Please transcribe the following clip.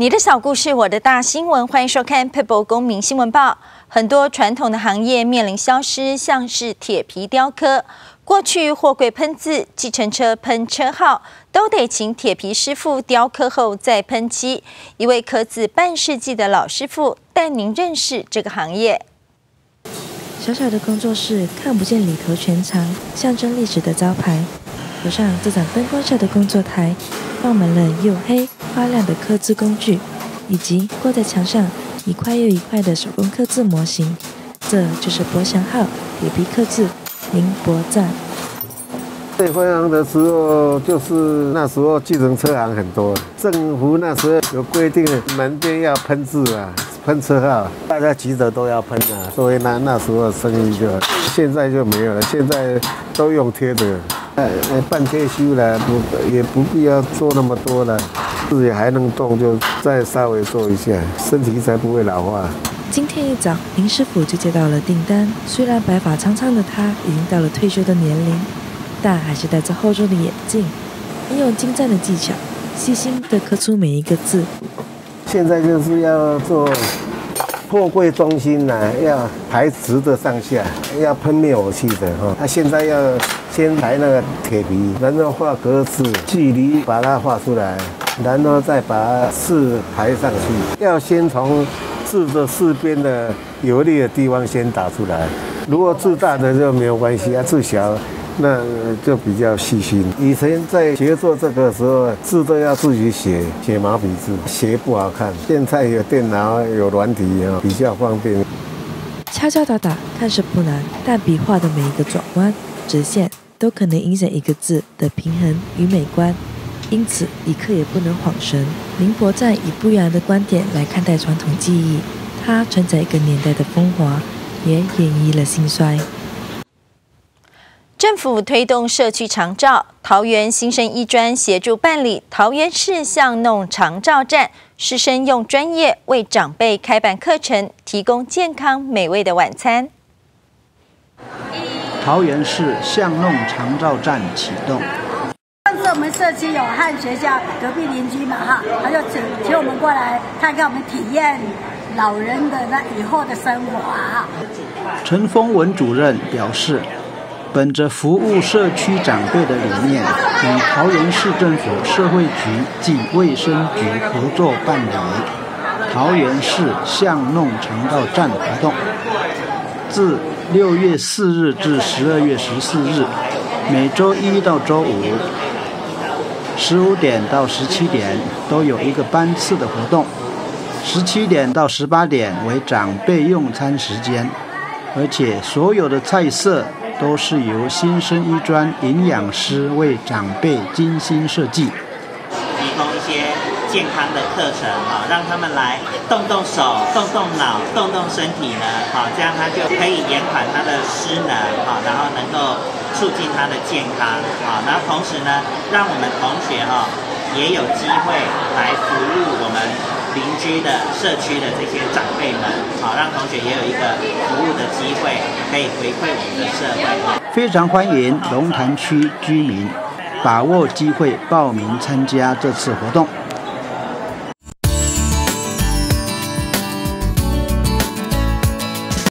你的小故事，我的大新闻，欢迎收看《People 公民新闻报》。很多传统的行业面临消失，像是铁皮雕刻。过去货柜喷字、计程车喷车号，都得请铁皮师傅雕刻后再喷漆。一位刻字半世纪的老师傅带您认识这个行业。小小的工作室，看不见里头全长，象征历史的招牌。楼上这盏灯光下的工作台，放满了黝黑。发亮的刻字工具，以及挂在墙上一块又一块的手工刻字模型，这就是博祥号铁皮刻字宁波站。最辉煌的时候，就是那时候计程车行很多，政府那时候有规定门店要喷字啊，喷车号，大家急着都要喷啊，所以那那时候生意就，现在就没有了，现在都用贴的，呃，半贴修了，不也不必要做那么多了。自己还能动，就再稍微做一下，身体才不会老化。今天一早，林师傅就接到了订单。虽然白发苍苍的他已经到了退休的年龄，但还是戴着厚重的眼镜，很有精湛的技巧，细心地刻出每一个字。现在就是要做货柜中心呢，要排直的上下，要喷灭火器的哈。他现在要先排那个铁皮，然后画格子，距离把它画出来。然后再把字排上去，要先从字的四边的有利的地方先打出来。如果字大的就没有关系啊，字小那就比较细心。以前在学做这个时候，字都要自己写，写毛笔字，写不好看。现在有电脑，有软体啊，比较方便。敲敲打打看似不难，但笔画的每一个转弯、直线，都可能影响一个字的平衡与美观。因此，一刻也不能晃神。林伯赞以不一样的观点来看待传统技艺，它承载一个年代的风华，也演绎了兴衰。政府推动社区长照，桃园新生医专协助办理桃园市巷弄长照站，师生用专业为长辈开办课程，提供健康美味的晚餐。桃园市巷弄长照站启动。我们社区有汉学校隔壁邻居嘛哈，他就请请我们过来看看我们体验老人的那以后的生活啊。陈峰文主任表示，本着服务社区长辈的理念，与桃园市政府社会局及卫生局合作办理桃园市巷弄长照站活动，自六月四日至十二月十四日，每周一到周五。十五点到十七点都有一个班次的活动，十七点到十八点为长辈用餐时间，而且所有的菜色都是由新生医专营养师为长辈精心设计，提供一些健康的课程啊，让他们来动动手、动动脑、动动身体呢，好，这样他就可以延缓他的失能啊，然后能够。促进他的健康啊，那同时呢，让我们同学哈也有机会来服务我们邻居的社区的这些长辈们，好，让同学也有一个服务的机会，可以回馈我们的社会。非常欢迎龙潭区居民把握机会报名参加这次活动。